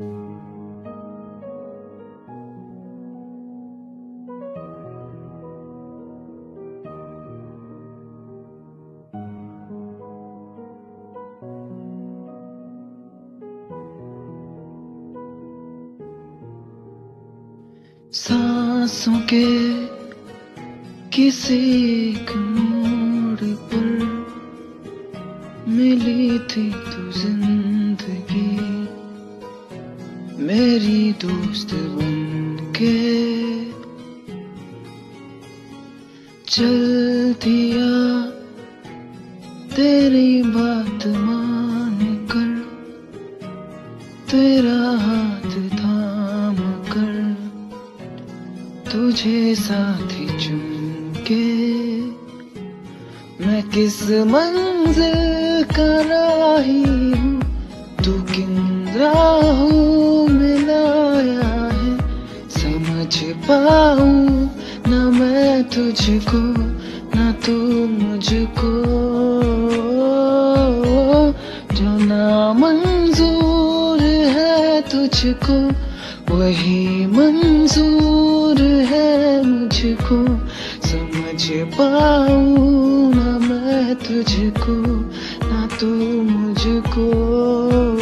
सांसों के किसी एक मोड़ पर मिली थी तू ज़िंदगी। मेरी दोस्त बन के चल दिया तेरी बात मान कर तेरा हाथ थाम कर, तुझे साथी चुन के मैं किस मंजिल का राही हूँ? तू किन राहों पाऊँ, ना मैं तुझको, न तू मुझको। जो ना मंजूर है तुझको, वही मंजूर है मुझको। समझ पाऊँ, ना मैं तुझको, ना तू मुझको।